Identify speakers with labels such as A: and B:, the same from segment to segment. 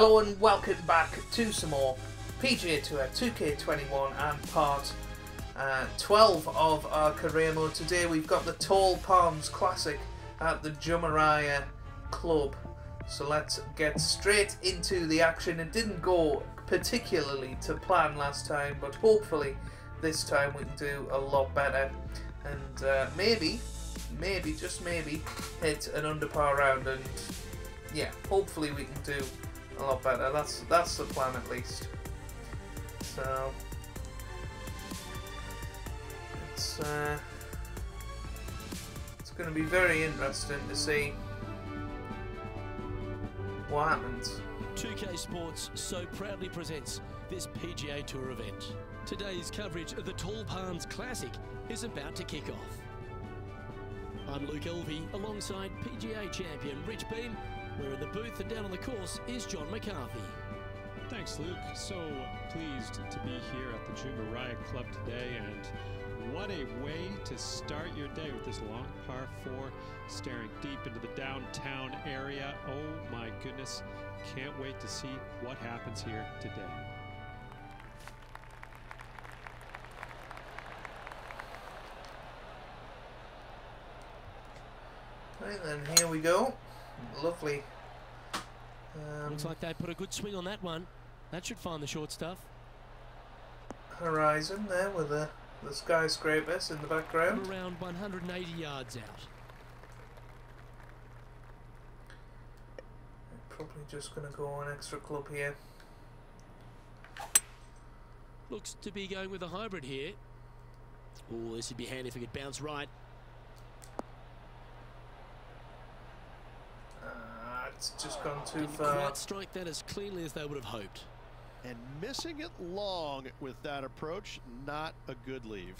A: Hello and welcome back to some more PGA Tour 2K21 and part uh, 12 of our career mode. Today we've got the Tall Palms Classic at the Jumeirah Club. So let's get straight into the action. It didn't go particularly to plan last time, but hopefully this time we can do a lot better. And uh, maybe, maybe, just maybe, hit an under par round and yeah, hopefully we can do a lot better. That's that's the plan at least. So it's uh, it's going to be very interesting to see what happens.
B: 2K Sports so proudly presents this PGA Tour event. Today's coverage of the Tall Palms Classic is about to kick off. I'm Luke Elvey alongside PGA champion Rich Beem. We're in the booth and down on the course is John McCarthy.
C: Thanks, Luke. So pleased to be here at the Jumeirah Club today, and what a way to start your day with this long par four, staring deep into the downtown area. Oh my goodness, can't wait to see what happens here today.
A: Right then, here we go. Lovely. Um,
B: Looks like they put a good swing on that one. That should find the short stuff.
A: horizon there with the, the skyscrapers in the background.
B: Around 180 yards out.
A: Probably just going to go on extra club here.
B: Looks to be going with a hybrid here. Oh, this would be handy if it could bounce right.
A: Ah, it's just gone too
B: Didn't
A: far.
B: quite strike that as cleanly as they would have hoped.
D: And missing it long with that approach, not a good leave.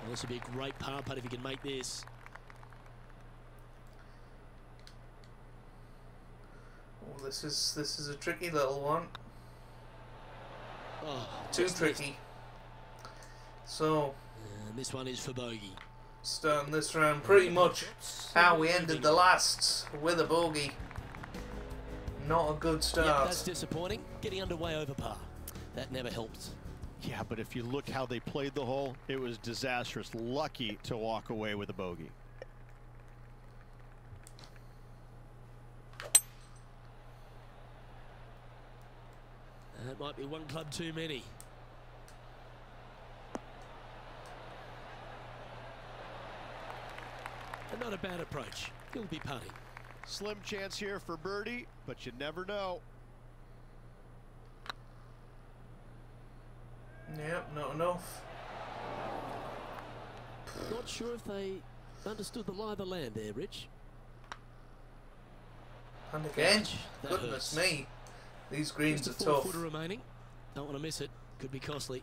B: Well, this would be a great par putt if he can make this.
A: Oh, this is this is a tricky little one.
B: Oh,
A: Too tricky. So,
B: And this one is for bogey.
A: starting this round pretty much how we ended the last with a bogey. Not a good start.
B: Yep, that's disappointing. Getting underway over par. That never helped.
D: Yeah, but if you look how they played the hole, it was disastrous. Lucky to walk away with a bogey.
B: That might be one club too many. And not a bad approach. He'll be putting.
D: Slim chance here for birdie, but you never know.
A: Yep, not enough.
B: Not sure if they understood the lie of the land there, Rich.
A: And again,
B: Ouch,
A: goodness
B: hurts.
A: me, these greens
B: Just
A: are
B: a four
A: tough.
B: footer remaining. Don't want to miss it. Could be costly.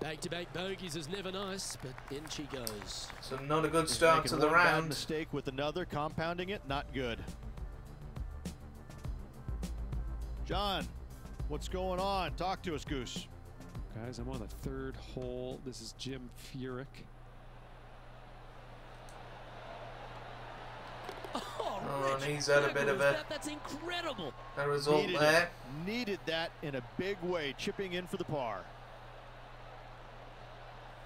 B: Back-to-back bogeys is never nice, but in she goes.
A: So not a good start to the
D: one bad
A: round.
D: mistake with another, compounding it, not good. John, what's going on? Talk to us, Goose.
C: Guys, I'm on the third hole. This is Jim Furyk.
B: Oh,
A: and he's had a bit of a-
B: That's incredible.
A: A result
D: Needed
A: there.
D: it. Needed that in a big way, chipping in for the par.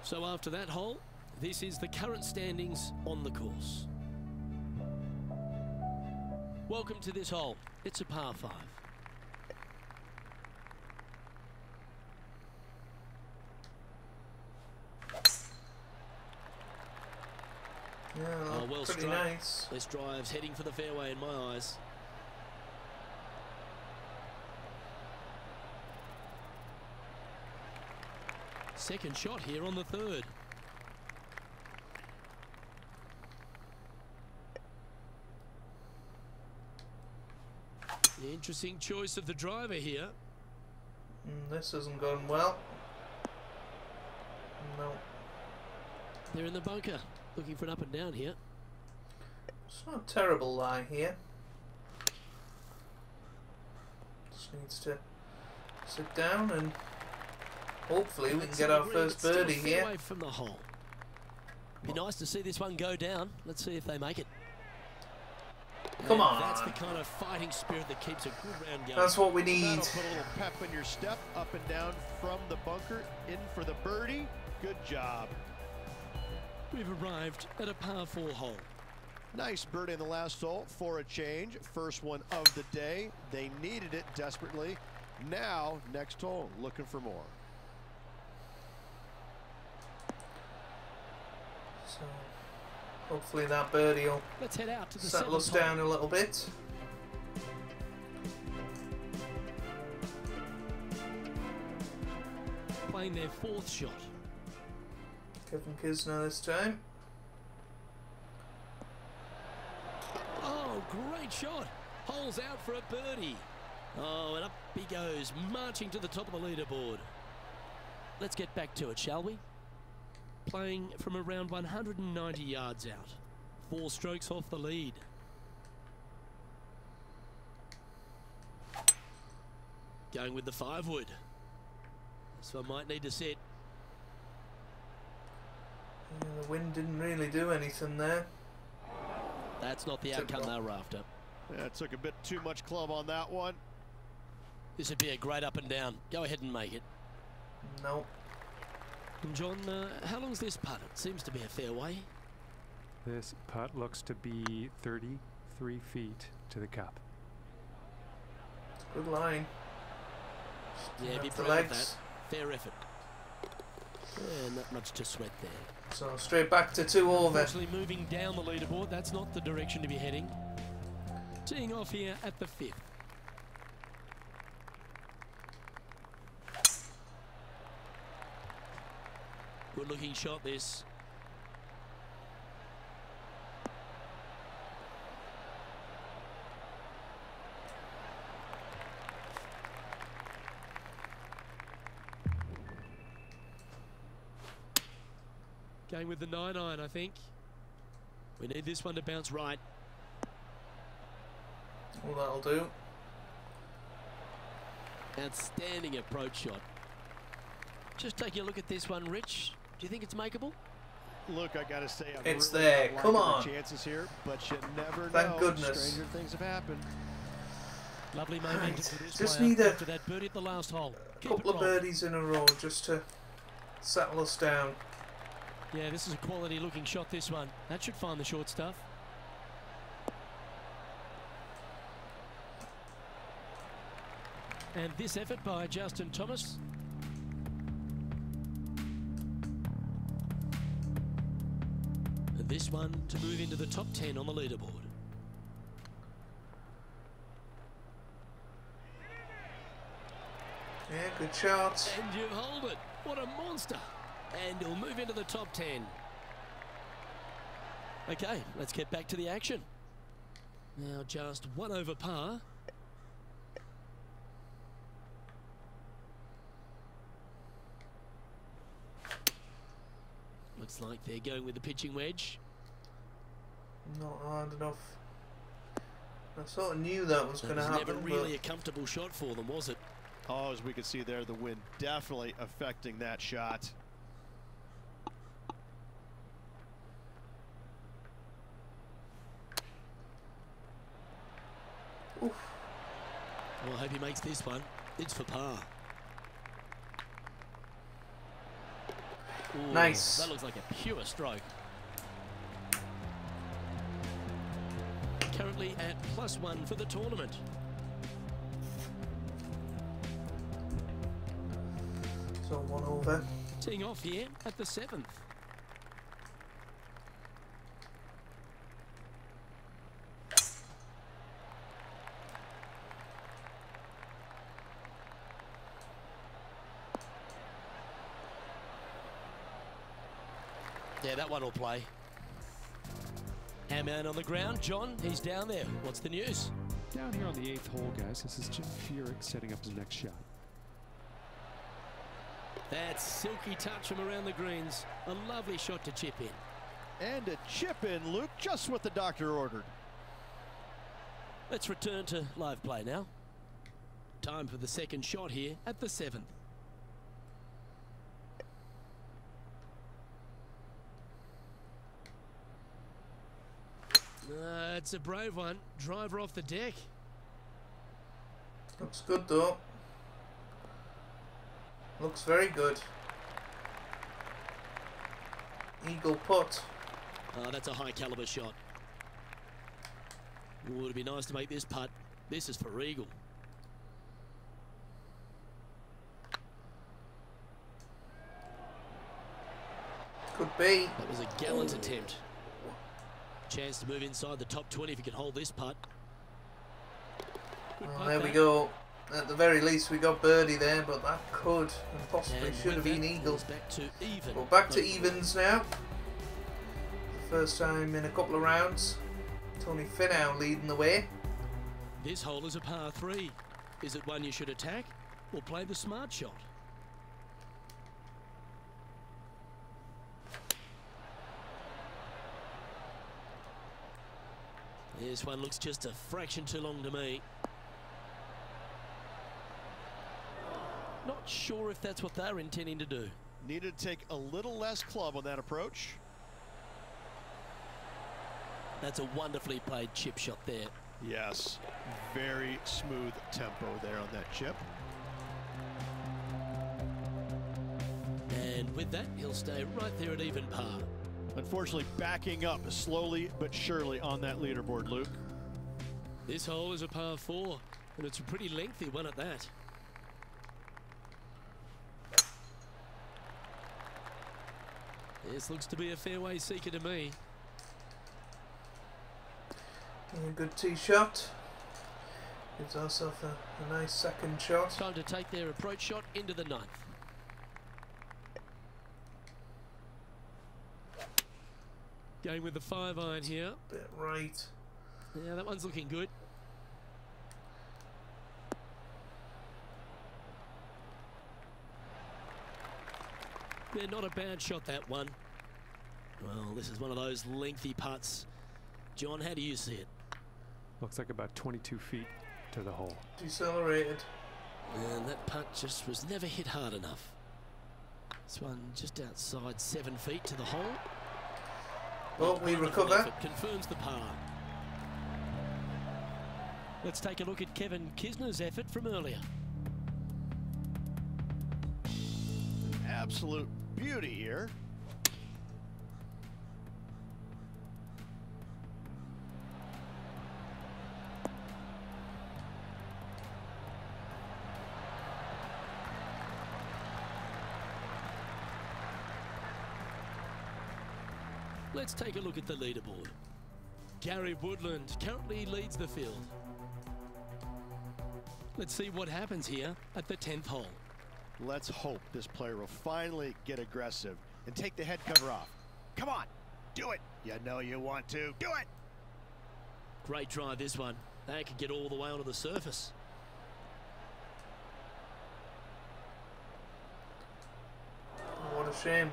B: So after that hole, this is the current standings on the course. Welcome to this hole. It's a par five.
A: Yeah,
B: Oh, well
A: pretty
B: struck.
A: nice.
B: This drive's heading for the fairway in my eyes. Second shot here on the third. Interesting choice of the driver here.
A: Mm, this hasn't gone well. No,
B: They're in the bunker, looking for an up and down here.
A: it's not a terrible lie here. Just needs to sit down and Hopefully we can get our first
B: it's still a
A: birdie here.
B: way from the hole. Be nice to see this one go down. Let's see if they make it.
A: Come
B: And That's the kind of fighting spirit that keeps a good round going.
A: That's what we need.
D: That'll put a little pep in your step, up and down from the bunker, in for the birdie. Good job.
B: We've arrived at a par four hole.
D: Nice birdie in the last hole for a change. First one of the day. They needed it desperately. Now, next hole, looking for more.
A: So hopefully that birdie will
B: Let's head out to the
A: settle us
B: seventh hole.
A: down a little bit.
B: Playing their fourth shot.
A: Kevin Kisner this time.
B: Oh, great shot. Holes out for a birdie. Oh, and up he goes, marching to the top of the leaderboard. Let's get back to it, shall we? Playing from around 190 yards out. Four strokes off the lead. Going with the five wood. This one might need to sit.
A: Yeah, the wind didn't really do anything there.
B: That's not the
A: Took
B: outcome
A: off.
B: they were after.
D: Yeah, it took a bit too much club on that one.
B: This would be a great up and down. Go ahead and make it.
A: No.
B: And John, uh, how long's this putt? It seems to be a fair way.
E: This putt looks to be 33 feet to the cup.
A: Good line.
B: Yeah, be
A: Up the
B: proud of that. Fair effort. Yeah, not much to sweat there.
A: So straight back to two over.
B: Actually moving down the leaderboard, that's not the direction to be heading. Teeing off here at the fifth. Good looking shot, this. Going with the 9 iron, I think. We need this one to bounce right.
A: Well, that'll do.
B: Outstanding approach shot. Just taking a look at this one, Rich. Do you think it's makeable?
D: Look, I gotta say, I'm
A: It's
D: really
A: there. Come on.
D: chances here, but you never
A: Thank
D: know.
A: goodness.
D: Stranger things have happened.
B: Lovely momentum
A: Right,
B: for this
A: just need a
B: after that birdie at the last hole. Keep
A: Couple of birdies in a row just to settle us down.
B: Yeah, this is a quality looking shot, this one. That should find the short stuff. And this effort by Justin Thomas. And this one to move into the top 10 on the leaderboard.
A: Yeah, good shot.
B: And you hold it. What a monster. And he'll move into the top 10. Okay, let's get back to the action. Now just one over par. Looks like they're going with the pitching wedge.
A: Not hard enough. I sort of knew that was going to
B: was never
A: happen.
B: really a comfortable shot for them, was it?
D: Oh, as we can see there, the wind definitely affecting that shot.
A: Oof,
B: Well, I hope he makes this one. It's for par. Ooh,
A: Nice.
B: That looks like a pure stroke. Currently at plus one for the tournament.
A: so one over.
B: Teeing off here at the seventh. Yeah, that one will play. Our man on the ground, John, he's down there. What's the news?
E: Down here on the eighth hole, guys, this is Jim Furyk setting up his next shot.
B: That silky touch from around the greens. A lovely shot to chip in.
D: And a chip in, Luke, just what the doctor ordered.
B: Let's return to live play now. Time for the second shot here at the seventh. It's a brave one. Driver off the deck.
A: Looks good though. Looks very good. Eagle putt.
B: Oh, that's a high caliber shot. Ooh, it'd be nice to make this putt. This is for Eagle.
A: Could be.
B: That was a gallant attempt. Chance to move inside the top 20 if he can hold this putt. Good
A: Well,
B: putt
A: there we go. At the very least, we got birdie there, but that could and possibly
B: And
A: should have been
B: that,
A: eagle.
B: back to even.
A: Well, back to evens now. First time in a couple of rounds. Tony Finau leading the way.
B: This hole is a par three. Is it one you should attack or play the smart shot? This one looks just a fraction too long to me. Not sure if that's what they're intending to do.
D: Needed to take a little less club on that approach.
B: That's a wonderfully played chip shot there.
D: Yes, very smooth tempo there on that chip.
B: And with that, he'll stay right there at even par.
D: Unfortunately, backing up slowly but surely on that leaderboard, Luke.
B: This hole is a par four, and it's a pretty lengthy one at that. This looks to be a fairway seeker to me.
A: A good tee shot. Gives ourselves a, a nice second shot.
B: Time to take their approach shot into the ninth. Going with the five iron here.
A: Bit right.
B: Yeah, that one's looking good. Yeah, not a bad shot, that one. Well, this is one of those lengthy putts. John, how do you see it?
E: Looks like about 22 feet to the hole.
A: Decelerated.
B: And that putt just was never hit hard enough. This one just outside seven feet to the hole.
A: But we
B: Wonderful
A: recover.
B: effort, confirms the par. Let's take a look at Kevin Kisner's effort from earlier.
D: Absolute beauty here.
B: Let's take a look at the leaderboard. Gary Woodland currently leads the field. Let's see what happens here at the 10th hole.
D: Let's hope this player will finally get aggressive and take the head cover off. Come on, do it. You know you want to. Do it.
B: Great drive this one. They could get all the way onto the surface.
A: What a shame.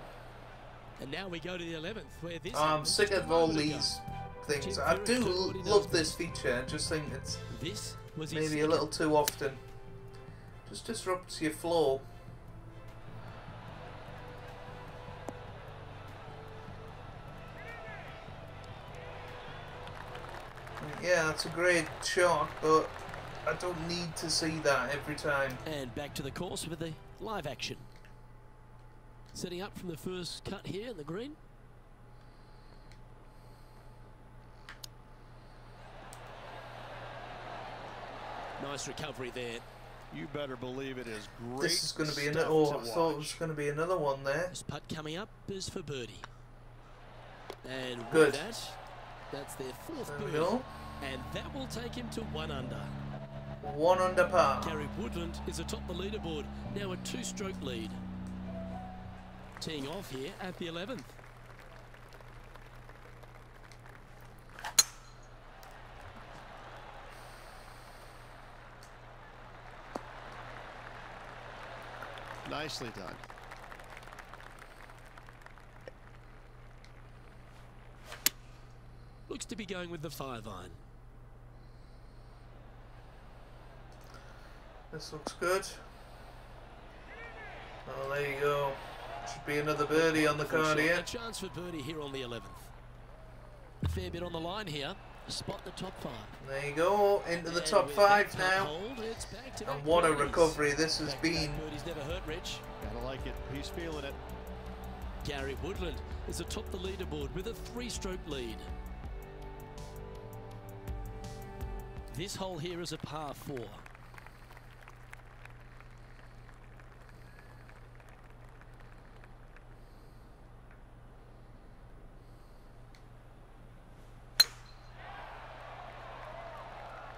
B: And now we go to the 11th where this
A: I'm sick of all these things. I do
B: does what he does
A: love this feature. I just think it's
B: This was
A: maybe a little too often. Just disrupts your flow. Yeah, that's a great shot, but I don't need to see that every time.
B: And back to the course with the live action. Setting up from the first cut here in the green. Nice recovery there.
D: You better believe it is great.
A: This is going to be another. Oh,
D: to
A: I thought it was going to be another one there.
B: This putt coming up is for birdie. And
A: Good.
B: with that, that's their fourth
A: There we
B: birdie.
A: go.
B: And that will take him to one under.
A: One under par.
B: Gary Woodland is atop the leaderboard, now a two-stroke lead. Teeing off here at the 11th.
D: Nicely done.
B: Looks to be going with the five iron.
A: This looks good. Oh, there you go. Should be another birdie on the card here.
B: A chance for birdie here on the 11th. A fair bit on the line here. Spot the top five.
A: There you go, into the top five now.
B: it's back to
A: And what a recovery this has
B: back
A: been.
B: Birdies never hurt, Rich.
D: Gotta like it. He's feeling it.
B: Gary Woodland is atop the leaderboard with a three-stroke lead. This hole here is a par four.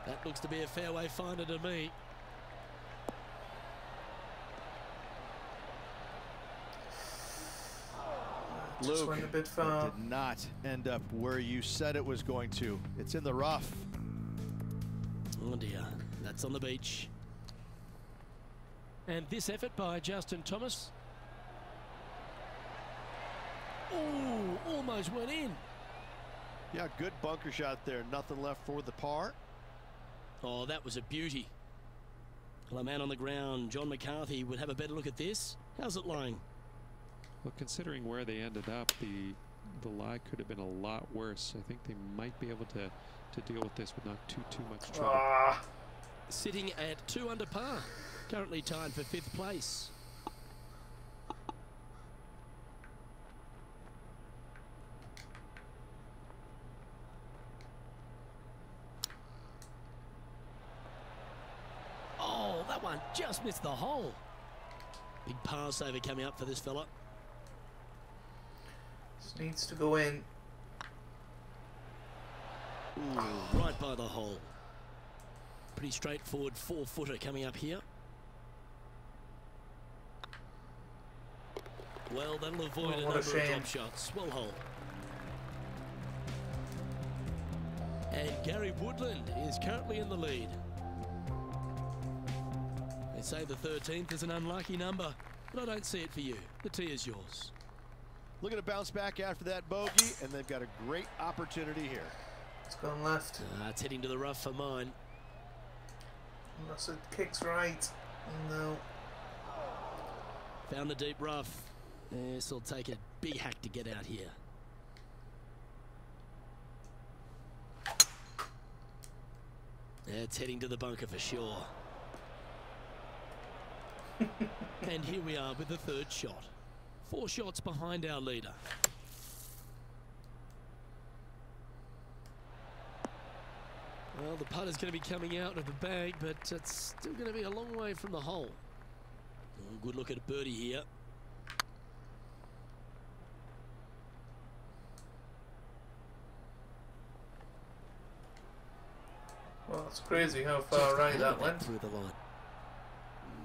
B: That looks to be a fairway finder to me.
A: Just
D: Luke,
A: went a bit
D: that
A: far.
D: did not end up where you said it was going to. It's in the rough.
B: Oh dear, that's on the beach. And this effort by Justin Thomas. Oh, almost went in.
D: Yeah, good bunker shot there. Nothing left for the par.
B: Oh, that was a beauty. Well, a man on the ground, John McCarthy, would have a better look at this. How's it lying?
C: Well, considering where they ended up, the the lie could have been a lot worse. I think they might be able to to deal with this with not too too much trouble.
A: Ah,
B: Sitting at two under par, currently tied for fifth place. Oh, that one just missed the hole. Big par saver coming up for this fella.
A: this needs to go in.
B: Right by the hole. Pretty straightforward four footer coming up here. Well, that'll avoid
A: Oh,
B: a
A: what a
B: number of drop shots. Well hole. And Gary Woodland is currently in the lead. They say the 13th is an unlucky number, but I don't see it for you. The tee is yours.
D: Looking to bounce back after that bogey, and they've got a great opportunity here.
A: It's gone left.
B: Uh, it's heading to the rough for mine.
A: Unless it kicks right. No.
B: Found the deep rough. This will take a big hack to get out here. It's heading to the bunker for sure. and here we are with the third shot. Four shots behind our leader. Well, the putt is going to be coming out of the bag, but it's still going to be a long way from the hole. Oh, good look at a birdie here.
A: Well, it's crazy how far right that went.
B: through the line.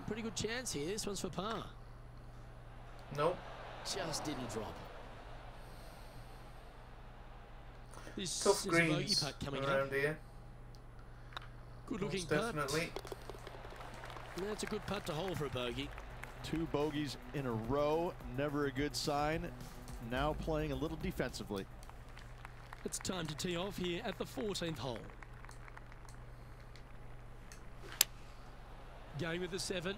B: Pretty good chance here. This one's for par.
A: Nope.
B: Just didn't drop. This
A: Tough
B: is a bogey
A: greens
B: putt coming
A: around
B: up.
A: here.
B: Good looking
A: Most
B: putt.
A: definitely.
B: That's a good putt to hold for a bogey.
D: Two bogeys in a row, never a good sign. Now playing a little defensively.
B: It's time to tee off here at the 14th hole. Going with the seven.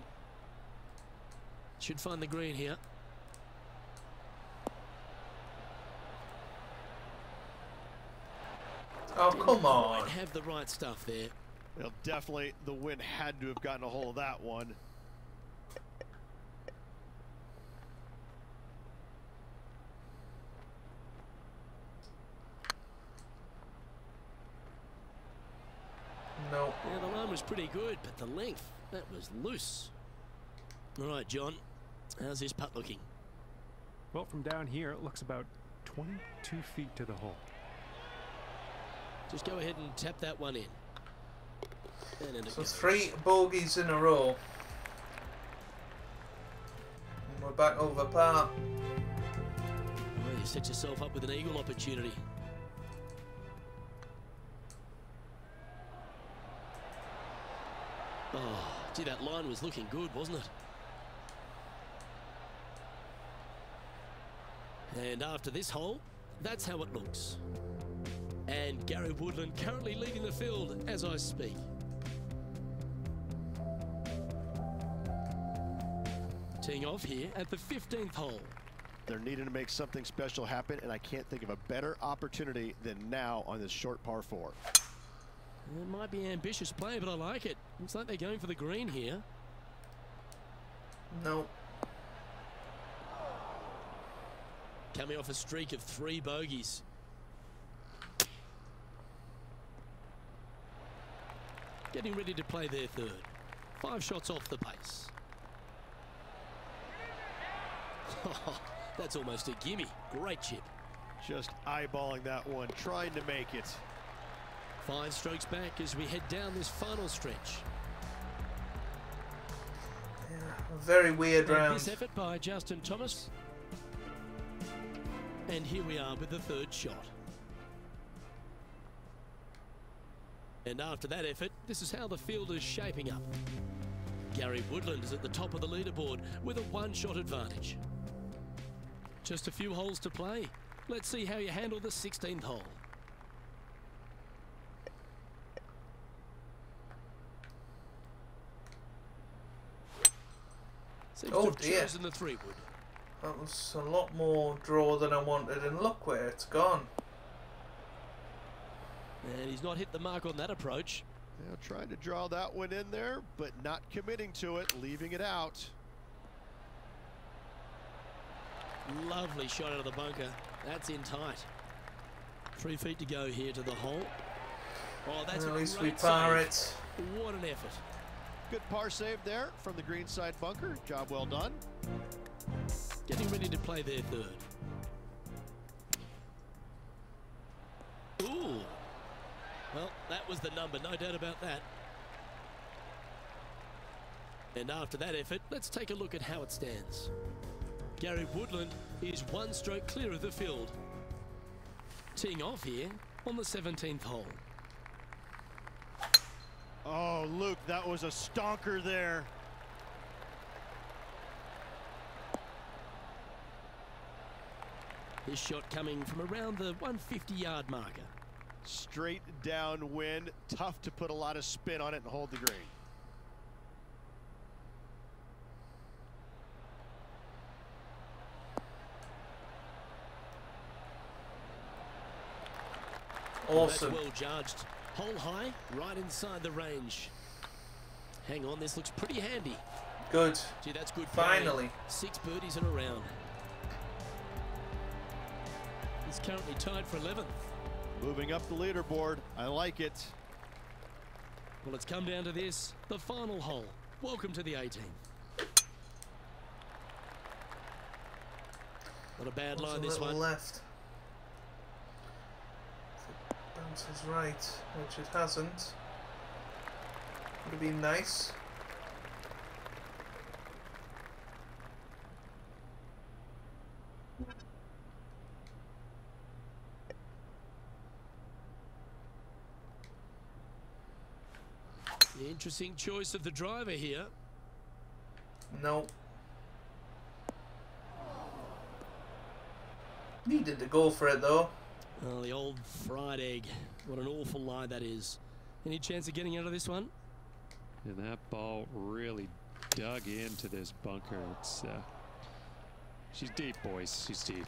B: Should find the green here.
A: Oh,
B: Didn't
A: come on.
B: Have the right stuff there.
D: Well, definitely the wind had to have gotten a hold of that one.
A: No.
B: Yeah, the line was pretty good, but the length, that was loose. All right, John, how's this putt looking?
E: Well, from down here, it looks about 22 feet to the hole.
B: Just go ahead and tap that one in. And in
A: So
B: goes.
A: three bogeys in a row. And we're back over par.
B: Well, you set yourself up with an eagle opportunity. Oh, gee, that line was looking good, wasn't it? And after this hole, that's how it looks. And Gary Woodland currently leading the field as I speak. Teeing off here at the 15th hole.
D: They're needing to make something special happen, and I can't think of a better opportunity than now on this short par four.
B: It might be ambitious play, but I like it. Looks like they're going for the green here.
A: No.
B: Coming off a streak of three bogeys. Getting ready to play their third. Five shots off the pace. That's almost a gimme. Great chip.
D: Just eyeballing that one, trying to make it.
B: Five strokes back as we head down this final stretch.
A: A very weird
B: And
A: round.
B: This effort by Justin Thomas. And here we are with the third shot. And after that effort, this is how the field is shaping up. Gary Woodland is at the top of the leaderboard with a one-shot advantage. Just a few holes to play. Let's see how you handle the 16th hole. Seems
A: Oh,
B: to have
A: dear.
B: the three wood.
A: That was a lot more draw than I wanted, and look where it's gone.
B: And he's not hit the mark on that approach.
D: Yeah, trying to draw that one in there, but not committing to it, leaving it out.
B: Lovely shot out of the bunker. That's in tight. Three feet to go here to the hole. Oh, that's
A: At
B: a
A: least we
B: great
A: par
B: save.
A: it.
B: What an effort.
D: Good par save there from the greenside bunker. Job well done.
B: Getting ready to play their third. Ooh. Well, that was the number, no doubt about that. And after that effort, let's take a look at how it stands. Gary Woodland is one stroke clear of the field. Teeing off here on the 17th hole.
D: Oh, Luke, that was a stonker there.
B: This shot coming from around the 150 yard marker.
D: Straight downwind. Tough to put a lot of spin on it and hold the green.
A: Awesome.
B: That's well judged. Hole high, right inside the range. Hang on, this looks pretty handy.
A: Good.
B: Gee, that's good. play.
A: Finally.
B: Six birdies in a round. He's currently tied for 11th.
D: Moving up the leaderboard. I like it.
B: Well, it's come down to this, the final hole. Welcome to the 18. Not a bad
A: What's
B: line
A: a
B: this one.
A: left. If it right, which it hasn't. Would have been nice.
B: The interesting choice of the driver here.
A: No. Needed to go for it though.
B: Oh, the old fried egg. What an awful lie that is. Any chance of getting out of this one?
C: And that ball really dug into this bunker. It's uh, she's deep, boys. She's deep.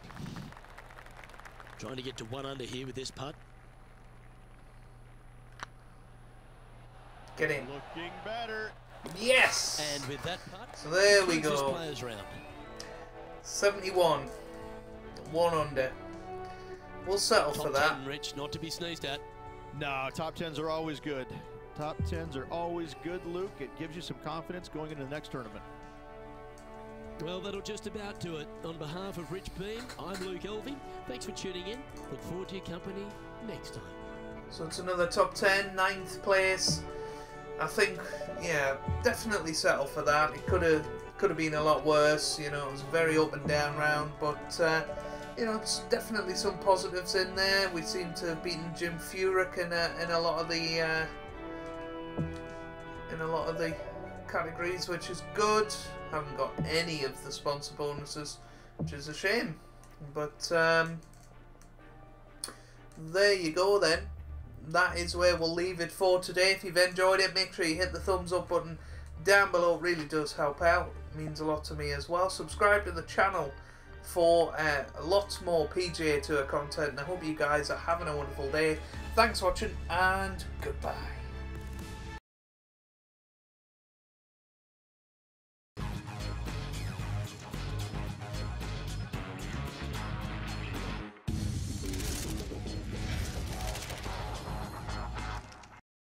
B: Trying to get to one under here with this putt.
A: Get in.
D: Looking better.
A: Yes!
B: And with that putt,
A: So there we go.
B: players round.
A: 71. One under. We'll settle
B: Top
A: for that.
B: 10, Rich, not to be sneezed at.
D: No, top tens are always good. Top tens are always good, Luke. It gives you some confidence going into the next tournament.
B: Well, that'll just about do it. On behalf of Rich Beem, I'm Luke Elvey. Thanks for tuning in. Look forward to your company next time.
A: So it's another top 10, ninth place. I think, yeah, definitely settle for that. It could have could have been a lot worse. You know, it was a very up and down round, but uh, you know, it's definitely some positives in there. We seem to have beaten Jim Furyk in a, in a lot of the uh, in a lot of the categories, which is good. Haven't got any of the sponsor bonuses, which is a shame. But um, there you go then that is where we'll leave it for today. If you've enjoyed it, make sure you hit the thumbs up button down below. It really does help out. It means a lot to me as well. Subscribe to the channel for uh, lots more PGA Tour content. And I hope you guys are having a wonderful day. Thanks for watching and goodbye.